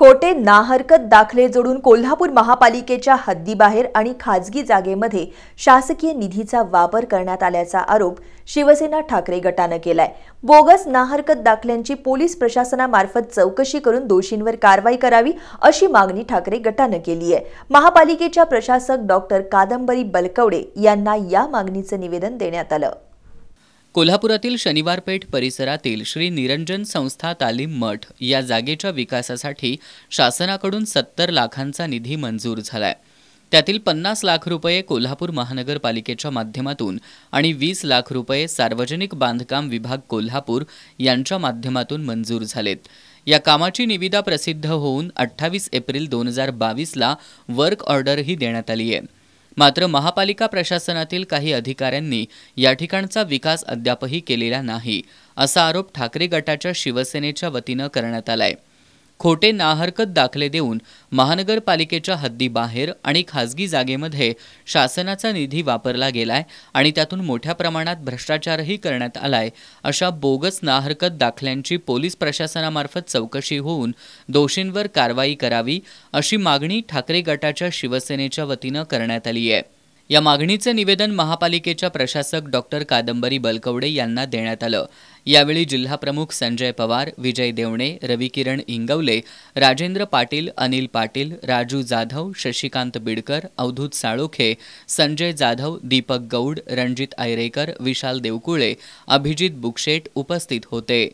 खोटे नाहरकत दाखले जोडून कोल्हापूर महापालिकेच्या हद्दीबाहेर आणि खाजगी जागेमध्ये शासकीय निधीचा वापर करण्यात आल्याचा आरोप शिवसेना ठाकरे गटानं केलाय. बोगस नाहरकत दाखल्यांची पोलीस प्रशासनामार्फत चौकशी करून दोषींवर कारवाई करावी अशी मागणी ठाकरे गटानं केली आहे महापालिकेच्या प्रशासक डॉक्टर कादंबरी बलकवडे यांना या मागणीचं निवेदन देण्यात आलं. कोल्हापुरातील शनिवारपेठ परिसरातील श्री निरंजन संस्था तालीम मठ या जागेच्या विकासासाठी शासनाकडून सत्तर लाखांचा निधी मंजूर झालाय. त्यातील पन्नास लाख रुपये कोल्हापूर महानगरपालिकेच्या माध्यमातून आणि वीस लाख रुपये सार्वजनिक बांधकाम विभाग कोल्हापूर यांच्या माध्यमातून मंजूर झालेत. या कामाची निविदा प्रसिद्ध होऊन अठ्ठावीस एप्रिल दोन हजार बावीसला वर्क ऑर्डरही देण्यात आली आहे मात्र महापालिका प्रशासनातील काही अधिकाऱ्यांनी या ठिकाणचा विकास अद्यापही केलेला नाही असा आरोप ठाकरे गटाच्या शिवसेनेच्या वतीनं करण्यात आलाय. खोटे नाहरकत दाखले देऊन महानगरपालिकेच्या हद्दीबाहेर आणि खाजगी जागेमध्ये शासनाचा निधी वापरला गेलाय आणि त्यातून मोठ्या प्रमाणात भ्रष्टाचारही करण्यात आलाय अशा बोगस नाहरकत दाखल्यांची पोलीस प्रशासनामार्फत चौकशी होऊन दोषींवर कारवाई करावी अशी मागणी ठाकरे गटाच्या शिवसेनेच्या वतीनं करण्यात आली आहे. या मागणीचं निवेदन महापालिकेच्या प्रशासक डॉक्टर कादंबरी बलकवडे यांना देण्यात आलं. यावेळी जिल्हाप्रमुख संजय पवार विजय देवणे रविकिरण इंगवले राजेंद्र पाटील अनिल पाटील राजू जाधव शशिकांत बिडकर अवधूत साळोखे संजय जाधव दीपक गौड रणजित आयरेकर विशाल देवकुळे अभिजित बुकशेट उपस्थित होते.